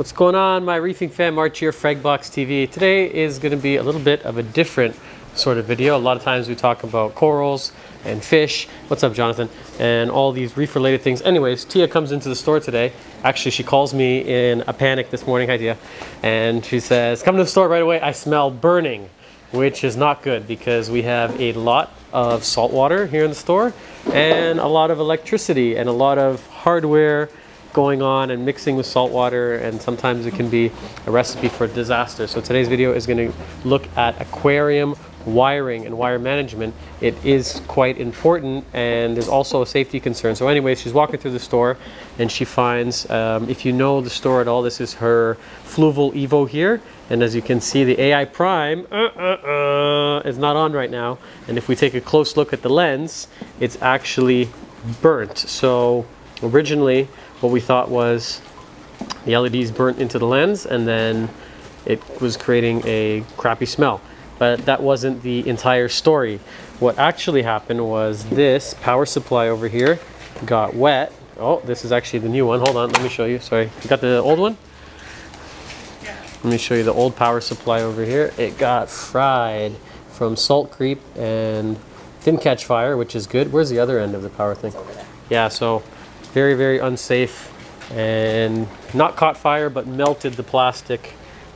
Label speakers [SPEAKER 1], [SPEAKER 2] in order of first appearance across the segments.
[SPEAKER 1] What's going on, my reefing fan? March here, Fragbox TV. Today is going to be a little bit of a different sort of video. A lot of times we talk about corals and fish. What's up, Jonathan? And all these reef-related things. Anyways, Tia comes into the store today. Actually, she calls me in a panic this morning. Hi, Tia. And she says, come to the store right away. I smell burning, which is not good because we have a lot of salt water here in the store and a lot of electricity and a lot of hardware going on and mixing with salt water and sometimes it can be a recipe for disaster. So today's video is going to look at aquarium wiring and wire management. It is quite important and there's also a safety concern. So anyway, she's walking through the store and she finds, um, if you know the store at all, this is her Fluval Evo here. And as you can see, the AI Prime uh, uh, uh, is not on right now. And if we take a close look at the lens, it's actually burnt. So originally what we thought was the LEDs burnt into the lens and then it was creating a crappy smell. But that wasn't the entire story. What actually happened was this power supply over here got wet. Oh, this is actually the new one. Hold on, let me show you. Sorry, you got the old one? Yeah. Let me show you the old power supply over here. It got fried from salt creep and didn't catch fire, which is good. Where's the other end of the power thing? Yeah, so very, very unsafe and not caught fire, but melted the plastic.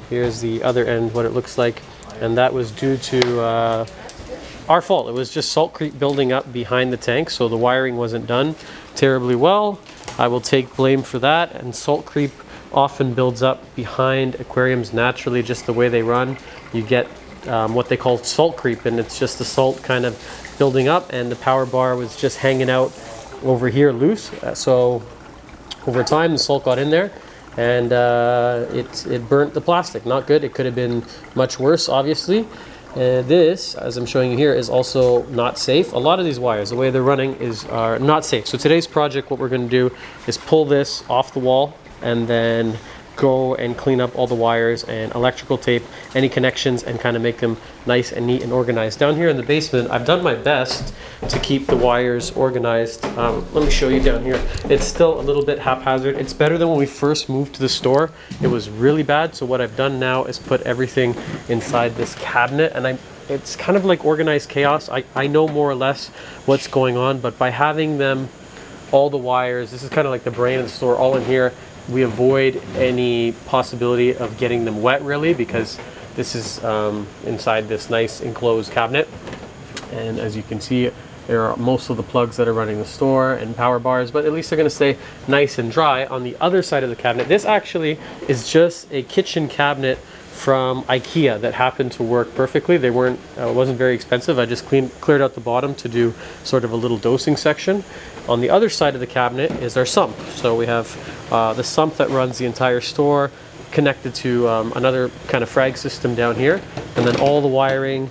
[SPEAKER 1] Here's the other end, what it looks like. And that was due to uh, our fault. It was just salt creep building up behind the tank, so the wiring wasn't done terribly well. I will take blame for that. And salt creep often builds up behind aquariums naturally, just the way they run. You get um, what they call salt creep, and it's just the salt kind of building up, and the power bar was just hanging out over here loose. Uh, so over time, the salt got in there and uh, it, it burnt the plastic. Not good. It could have been much worse, obviously. Uh, this, as I'm showing you here, is also not safe. A lot of these wires, the way they're running, is are not safe. So today's project, what we're going to do is pull this off the wall and then go and clean up all the wires and electrical tape any connections and kind of make them nice and neat and organized. Down here in the basement, I've done my best to keep the wires organized. Um, let me show you down here. It's still a little bit haphazard. It's better than when we first moved to the store. It was really bad. So what I've done now is put everything inside this cabinet and I it's kind of like organized chaos. I, I know more or less what's going on, but by having them all the wires, this is kind of like the brain of the store all in here, we avoid any possibility of getting them wet really because this is um, inside this nice enclosed cabinet. And as you can see, there are most of the plugs that are running the store and power bars, but at least they're gonna stay nice and dry. On the other side of the cabinet, this actually is just a kitchen cabinet from IKEA that happened to work perfectly. They weren't, uh, wasn't very expensive. I just cleaned, cleared out the bottom to do sort of a little dosing section. On the other side of the cabinet is our sump. So we have uh, the sump that runs the entire store connected to um, another kind of frag system down here. And then all the wiring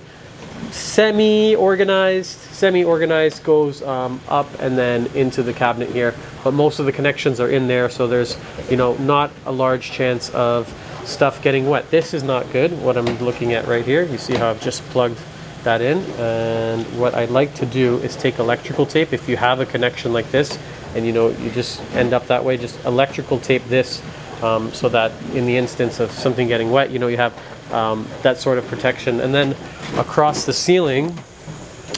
[SPEAKER 1] semi-organized, semi-organized goes um, up and then into the cabinet here. But most of the connections are in there. So there's, you know, not a large chance of stuff getting wet. This is not good, what I'm looking at right here. You see how I've just plugged that in? And what I'd like to do is take electrical tape. If you have a connection like this and you know you just end up that way just electrical tape this um, so that in the instance of something getting wet you know you have um, that sort of protection. And then across the ceiling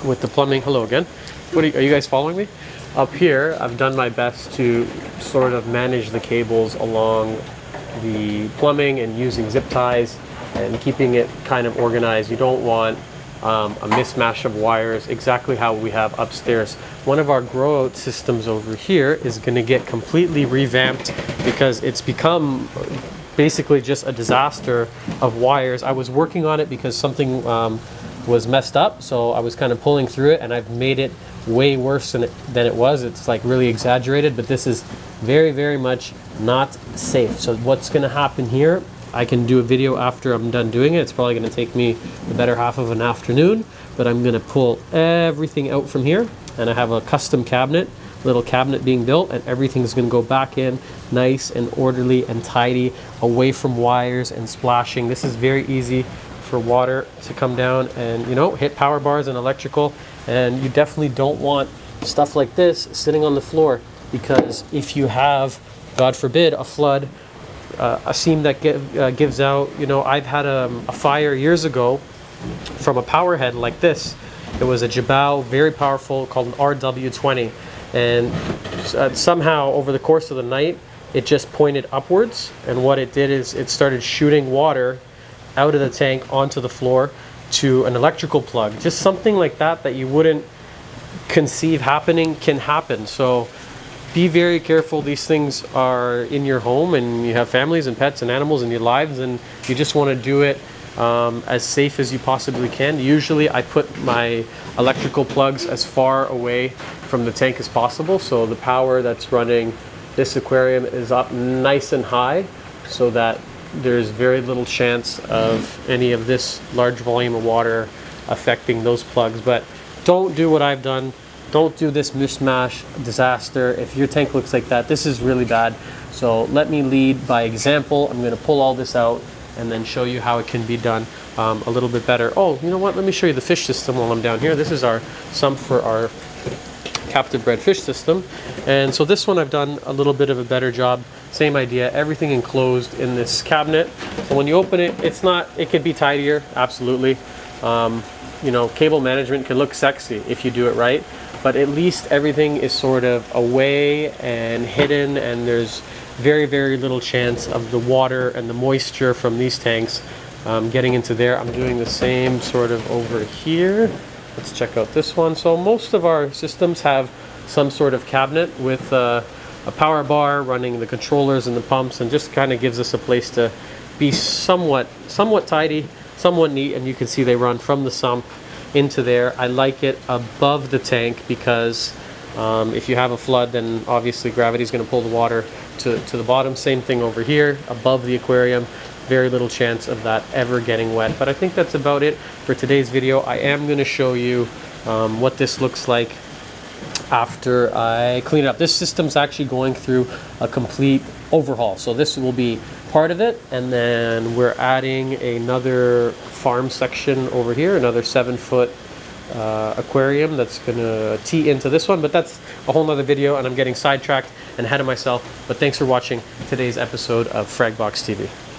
[SPEAKER 1] with the plumbing hello again. What are you, are you guys following me? Up here I've done my best to sort of manage the cables along the plumbing and using zip ties and keeping it kind of organized you don't want um, a mismatch of wires, exactly how we have upstairs. One of our grow out systems over here is going to get completely revamped because it's become basically just a disaster of wires. I was working on it because something um, was messed up, so I was kind of pulling through it and I've made it way worse than it, than it was. It's like really exaggerated, but this is very, very much not safe. So what's going to happen here I can do a video after I'm done doing it. It's probably going to take me the better half of an afternoon, but I'm going to pull everything out from here and I have a custom cabinet, little cabinet being built and everything's going to go back in nice and orderly and tidy away from wires and splashing. This is very easy for water to come down and you know hit power bars and electrical and you definitely don't want stuff like this sitting on the floor because if you have God forbid a flood uh, a seam that give, uh, gives out. You know, I've had a, a fire years ago from a power head like this. It was a Jebao, very powerful, called an RW20. And uh, somehow over the course of the night, it just pointed upwards. And what it did is it started shooting water out of the tank onto the floor to an electrical plug. Just something like that that you wouldn't conceive happening can happen. So be very careful. These things are in your home and you have families and pets and animals in your lives and you just want to do it um, as safe as you possibly can. Usually I put my electrical plugs as far away from the tank as possible so the power that's running this aquarium is up nice and high so that there's very little chance of any of this large volume of water affecting those plugs. But don't do what I've done. Don't do this mishmash disaster. If your tank looks like that, this is really bad. So let me lead by example. I'm going to pull all this out and then show you how it can be done um, a little bit better. Oh, you know what? Let me show you the fish system while I'm down here. This is our sump for our captive bred fish system. And so this one I've done a little bit of a better job. Same idea, everything enclosed in this cabinet. So when you open it, it's not, it could be tidier, absolutely. Um, you know, cable management can look sexy if you do it right, but at least everything is sort of away and hidden and there's very, very little chance of the water and the moisture from these tanks um, getting into there. I'm doing the same sort of over here. Let's check out this one. So most of our systems have some sort of cabinet with uh, a power bar running the controllers and the pumps and just kind of gives us a place to be somewhat somewhat tidy, somewhat neat and you can see they run from the sump into there. I like it above the tank because um, if you have a flood then obviously gravity is going to pull the water to, to the bottom. Same thing over here above the aquarium very little chance of that ever getting wet. But I think that's about it for today's video. I am going to show you um, what this looks like after I clean it up. This system's actually going through a complete overhaul. So this will be part of it. And then we're adding another farm section over here, another seven foot uh, aquarium that's gonna tee into this one, but that's a whole nother video and I'm getting sidetracked and ahead of myself. But thanks for watching today's episode of Fragbox TV.